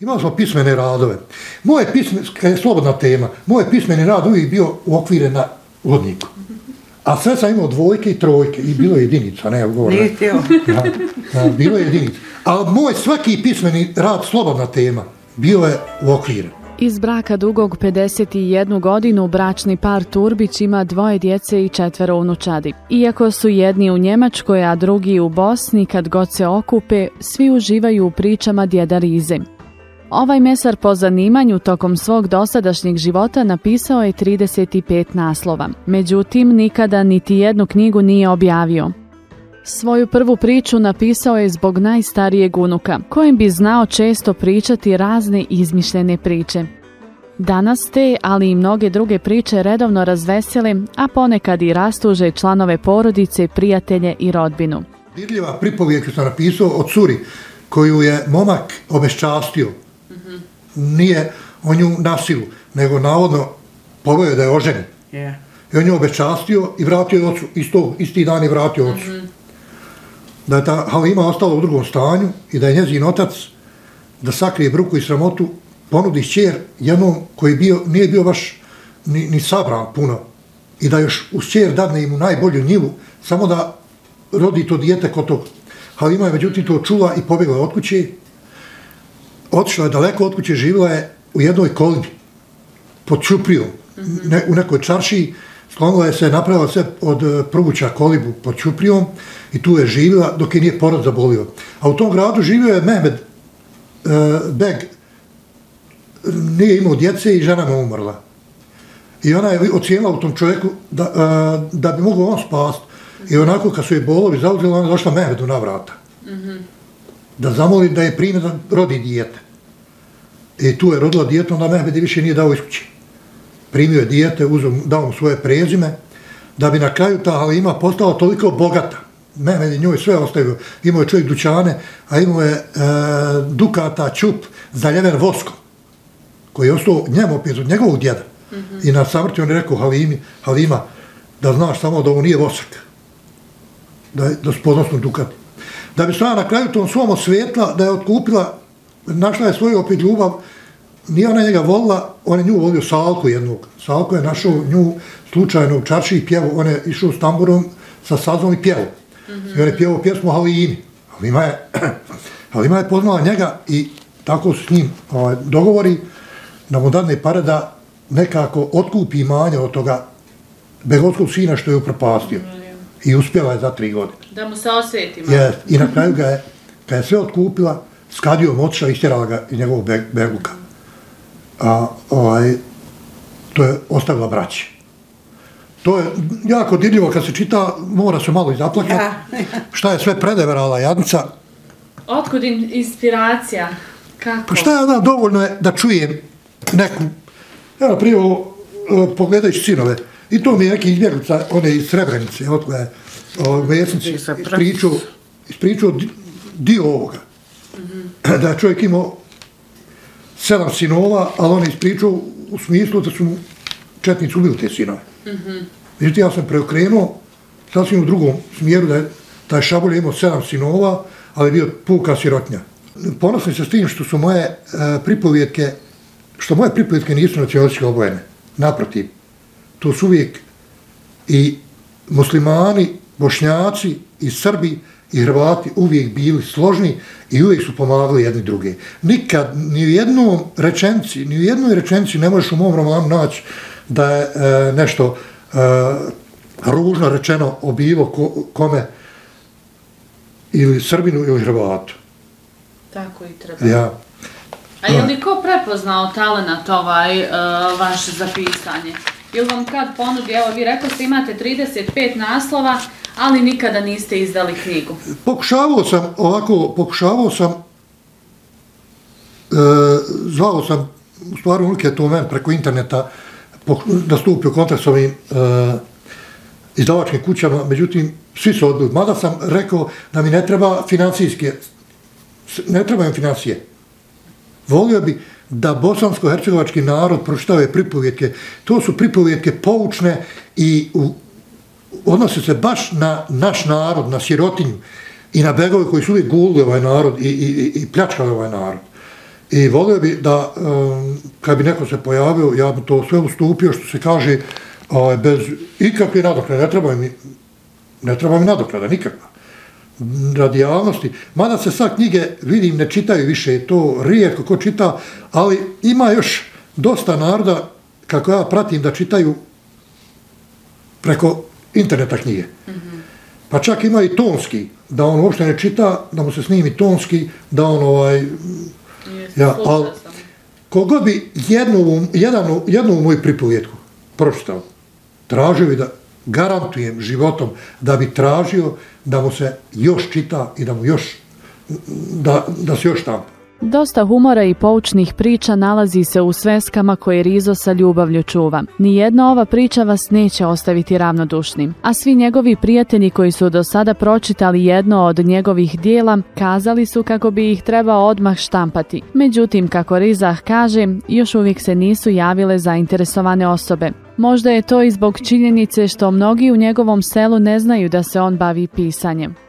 Imali smo pismene radove. Moje pisme, kada je slobodna tema, moje pismeni rad uvijek bio u okvire na vodniku. A sve sam imao dvojke i trojke i bilo je jedinica, ne, govor. Nije htio. Ja, ja, bilo je jedinica. Ali moj svaki pismeni rad, slobodna tema, bio je u okvire. Iz braka dugog 51 godinu bračni par Turbić ima dvoje djece i četvero unučadi. Iako su jedni u Njemačkoj, a drugi u Bosni, kad god se okupe, svi uživaju u pričama djeda Rize. Ovaj mesar po zanimanju tokom svog dosadašnjeg života napisao je 35 naslova. Međutim, nikada niti jednu knjigu nije objavio. Svoju prvu priču napisao je zbog najstarijeg unuka, kojem bi znao često pričati razne izmišljene priče. Danas te, ali i mnoge druge priče redovno razvesele, a ponekad i rastuže članove porodice, prijatelje i rodbinu. Dirljiva pripovijek sam napisao o curi koju je momak obeščastio. Nije o nju nasilu, nego navodno poveo da je oženi. Yeah. I on nju obeščastio i vratio je ocu. Isto, isti dan je vratio ocu. Da je ta Halima ostala u drugom stanju i da je njezin otac da sakrije bruku i sramotu ponudi šćer jednom koji bio, nije bio baš ni, ni sabran puno i da još u šćer dadne im u najbolju njivu samo da rodi to dijete kod tog. Halima je međutim to čula i pobjegla od kuće. Otišla je daleko od kuće, živjela je u jednoj kolibi pod Čuprijom, ne, u nekoj čaršiji, sklonila je se, napravila se od e, prubuća kolibu pod Čuprijom i tu je živjela dok je nije porod zabolio. A u tom gradu živio je Mehmed e, Beg, nije imao djece i žena mu umrla. I ona je ocijenila u tom čovjeku da, e, da bi mogao on spast. I onako kad su je bolovi zauzeli, ona je došla Mehmedu na vrata. Da zamoli da je prime da rodi dijete. I tu je rodila dijete, onda Mehmed više nije dao iz kuće. Primio je dijete, uzom, dao mu svoje prezime, da bi na kraju ta Halima postala toliko bogata. Mehmed je njoj sve ostavio. Imao je čovjek dućane, a imao je e, dukata, čup, zaljeven voskom, koji je ostao njemu opet od njegovog djeda. Mm -hmm. I na samrti on je rekao Halimi, Halima, da znaš samo da ovo nije vosak. Da, da su podnosno dukati. Da bi se na kraju tom svom osvetla, da je otkupila, našla je svoju opet ljubav, nije ona njega volila, on je nju volio Salku jednog. Salko je našao nju slučajno u čarši i pjevu, on je išao s tamburom sa sazom i pjevu. Mm -hmm. I on je pjevao pjesmu Halimi. Halima je, Halima je poznala njega i tako s njim ovaj, dogovori da mu dadne pare da nekako otkupi imanje od toga begodskog sina što je upropastio. I uspjela je za tri godine. Da mu se malo. Je, I na kraju ga je, kad je sve otkupila, s kadijom otišla i istjerala ga iz njegovog be, beguka. A ovaj, to je ostavila braći. To je jako dirljivo kad se čita, mora se malo i zaplakati. Ja. Šta je sve predeverala jadnica. Otkud in- inspiracija? Kako? Pa šta ja znam, dovoljno je da čujem neku, evo prije ovo, e, pogledajući sinove, i to mi je neki izbjeglica, one iz Srebrenice, koja je o, Vesnici, ispričao, ispričao di- dio ovoga. Da je čovjek imao sedam sinova, ali on je ispričao u smislu da su mu četnici ubili te sinove. Međutim, ja sam preokrenuo sasvim u drugom smjeru da je taj Šabolje imao sedam sinova, ali je bio puka sirotnja. Ponosim se s tim što su moje e, pripovjetke, što moje pripovjetke nisu nacionalistički obojene. Naprotiv, to su uvijek i muslimani, bošnjaci i Srbi i Hrvati uvijek bili složni i uvijek su pomagali jedni druge. Nikad, ni u jednom rečenci, ni u jednoj rečenci ne možeš u mom romanu naći da je e, nešto e, ružno rečeno o bilo ko, kome ili Srbinu ili Hrvatu. Tako i treba. Ja, A je li ko prepoznao talent ovaj uh, vaš za pisanje? Ili vam kad ponudi, evo vi rekli ste imate 35 naslova, ali nikada niste izdali knjigu. Pokušavao sam, ovako, pokušavao sam, e, zvao sam, u stvari unike to men preko interneta, da stupi u kontakt s ovim e, izdavačkim kućama, međutim, svi su odbili. Mada sam rekao da mi ne treba financijske, ne trebaju financije. Volio bi da bosansko-hercegovački narod pročitave pripovjetke. To su pripovjetke poučne i u, odnose se baš na naš narod, na sirotinju i na begove koji su uvijek gulili ovaj narod i, i, i- i pljačkali ovaj narod. I volio bi da, um, kad bi neko se pojavio, ja bi to sve ustupio, što se kaže, ovaj, bez ikakve nadoknade, ne treba mi, ne treba mi nadoknada, nikakva radi javnosti. Mada se sad knjige, vidim, ne čitaju više, to rijetko ko čita, ali ima još dosta naroda, kako ja pratim, da čitaju preko interneta knjige. Mm -hmm. Pa čak ima i tonski, da on uopšte ne čita, da mu se snimi tonski, da on ovaj... Ja, al, kogod bi jednu, jednu, jednu moju pripovjetku pročitao, tražio bi da garantujem životom da bi tražio da mu se još čita i da mu još da, da se još tampa. Dosta humora i poučnih priča nalazi se u sveskama koje Rizo sa ljubavlju čuva. Nijedna ova priča vas neće ostaviti ravnodušnim, a svi njegovi prijatelji koji su do sada pročitali jedno od njegovih dijela, kazali su kako bi ih trebao odmah štampati. Međutim, kako Rizah kaže, još uvijek se nisu javile zainteresovane osobe. Možda je to i zbog činjenice što mnogi u njegovom selu ne znaju da se on bavi pisanjem.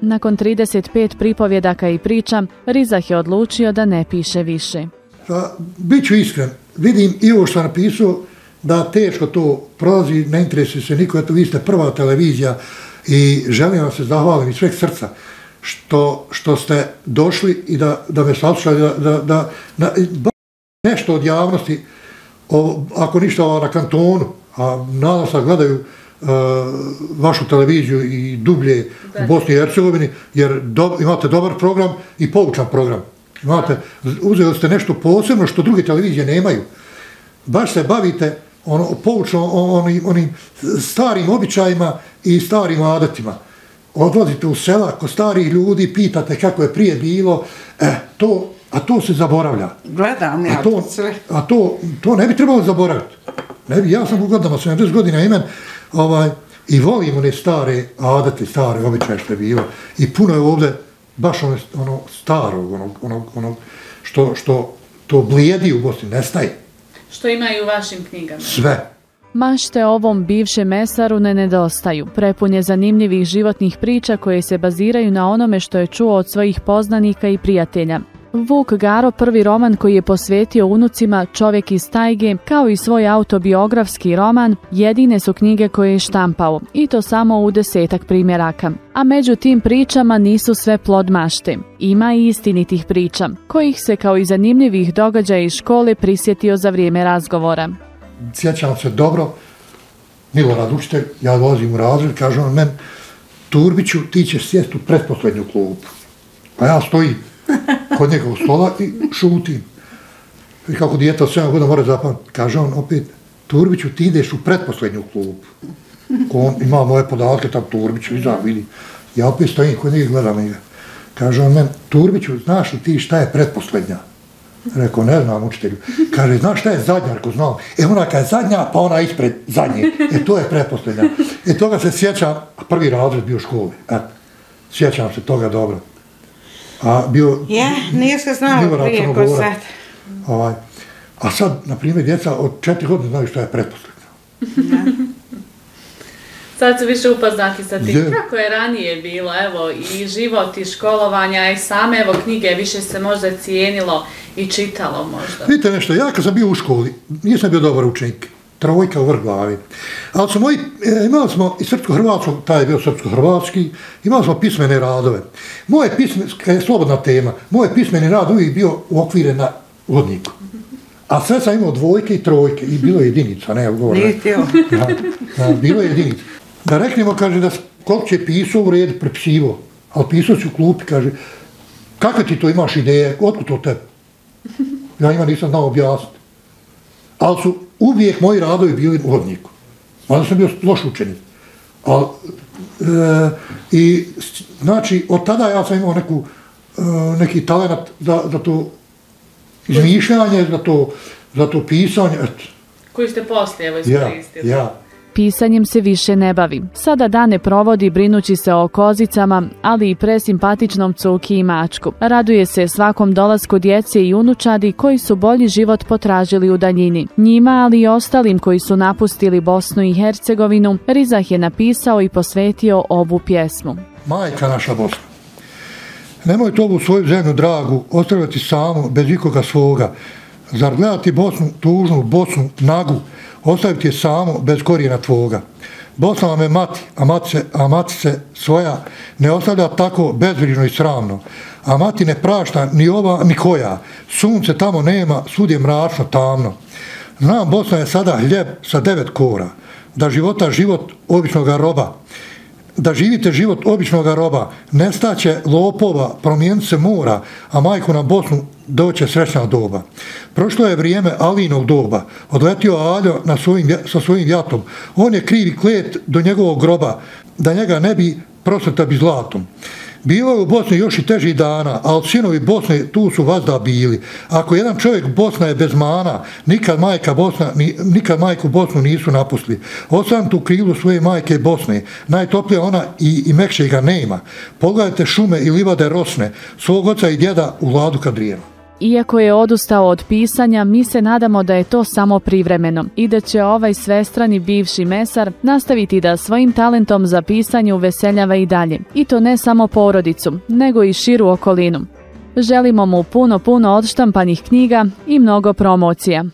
Nakon 35 pripovjedaka i priča, Rizah je odlučio da ne piše više. Pa, Biću iskren, vidim i ovo što napisao, da teško to prolazi, ne interesuje se niko, eto vi ste prva televizija i želim vam se zahvalim iz sveg srca što, što ste došli i da, da me saslušali, da, da, da, da, nešto od javnosti, o, ako ništa na kantonu, a nadam se gledaju vašu televiziju i dublje da. u Bosni i Hercegovini, jer do, imate dobar program i poučan program. Imate, uzeli ste nešto posebno što druge televizije nemaju. Baš se bavite ono, poučno onim, onim starim običajima i starim adetima. Odlazite u sela, ko stari ljudi, pitate kako je prije bilo, e, to, a to se zaboravlja. Gledam ja to, sve. A to, to ne bi trebalo zaboraviti. Ne bi, ja sam u godinama, 70 godina imen, ovaj, i volim one stare adate, stare običaje što je bilo. I puno je ovde baš ono, ono staro, ono, ono, ono što, što to blijedi u Bosni, nestaje. Što ima i u vašim knjigama. Sve. Mašte ovom bivšem mesaru ne nedostaju. Prepun je zanimljivih životnih priča koje se baziraju na onome što je čuo od svojih poznanika i prijatelja. Vuk Garo prvi roman koji je posvetio unucima Čovjek iz tajge, kao i svoj autobiografski roman, jedine su knjige koje je štampao, i to samo u desetak primjeraka. A među tim pričama nisu sve plod mašte. Ima i istinitih priča, kojih se kao i zanimljivih događaja iz škole prisjetio za vrijeme razgovora. Sjećam se dobro, Milorad učitelj, ja dolazim u razred, kaže on men, Turbiću, ti ćeš sjest u pretposlednju klupu. A ja stojim, kod njega u stola i šutim. I kako dijeta od 7 godina mora zapamati, kaže on opet, Turbiću, ti ideš u pretposlednju klub. Ko on ima moje podatke, tam Turbiću, iza vidi. Ja opet stojim kod njega gledam njega. Kaže on men, Turbiću, znaš li ti šta je pretposlednja? Rekao, ne znam učitelju. Kaže, znaš šta je zadnja? Rekao, znam. E, ona kad je zadnja, pa ona ispred zadnje. E, to je pretposlednja. E, toga se sjećam, a prvi razred bio u školi. E, sjećam se toga dobro. A bio... Ja, nije se znao prije ko sad. Ovaj, a sad, na primjer, djeca od četiri godine znaju što je pretposledno. Sad su više upoznati sa tim. Je. Kako je ranije bilo, evo, i život, i školovanja, i same, evo, knjige, više se možda cijenilo i čitalo možda. Vidite nešto, ja kad sam bio u školi, nisam bio dobar učenik trojka u vrh glavi. Ali su moji, e, imali smo i srpsko-hrvatsko, taj je bio srpsko-hrvatski, imali smo pismene radove. Moje pisme, je slobodna tema, moje pismeni rad uvijek bio u okvire na vodniku. A sve sam imao dvojke i trojke i bilo je jedinica, ne, govore. Nije ti da, da, bilo je jedinica. Da reknemo, kaže, da koliko će pisao u red, prepisivo, ali pisao si u klupi, kaže, kakve ti to imaš ideje, otkud to tebe? Ja ima nisam znao objasniti. Ali su uvijek moji radovi bili u hodniku. Mada sam bio loš učenik. Al, e, I, znači, od tada ja sam imao neku, e, neki talent za, za to izmišljanje, za to, za to pisanje. Et. Koji ste poslije evo iskoristili? Ja, ja pisanjem se više ne bavi. Sada dane provodi brinući se o kozicama, ali i presimpatičnom cuki i mačku. Raduje se svakom dolasku djece i unučadi koji su bolji život potražili u daljini. Njima, ali i ostalim koji su napustili Bosnu i Hercegovinu, Rizah je napisao i posvetio ovu pjesmu. Majka naša Bosna. Nemojte ovu svoju zemlju dragu ostavljati samo, bez ikoga svoga. Zar gledati Bosnu tužnu, Bosnu nagu, ostaviti je samo, bez korijena tvoga. Bosna vam je mati, a matice, a matice svoja ne ostavlja tako bezbrižno i sramno. A mati ne prašta ni ova, ni koja. Sunce tamo nema, svud je mračno, tamno. Znam, Bosna je sada hljeb sa devet kora. Da života život običnog roba da živite život običnog roba, nestaće lopova, promijenit se mora, a majku na Bosnu doće srećna doba. Prošlo je vrijeme Alinog doba, odletio Aljo na svojim, sa svojim jatom. On je krivi klet do njegovog groba, da njega ne bi prosvrta bi zlatom. Bilo je u Bosni još i teži dana, ali sinovi Bosne tu su vazda bili. Ako jedan čovjek Bosna je bez mana, nikad majka Bosna, nikad majku Bosnu nisu napustili. Osam tu krilu svoje majke Bosne, najtoplije ona i, i mekše ga nema. Pogledajte šume i livade rosne, svog oca i djeda u vladu Kadrijeva. Iako je odustao od pisanja, mi se nadamo da je to samo privremeno i da će ovaj svestrani bivši mesar nastaviti da svojim talentom za pisanje uveseljava i dalje. I to ne samo porodicu, nego i širu okolinu. Želimo mu puno, puno odštampanih knjiga i mnogo promocija.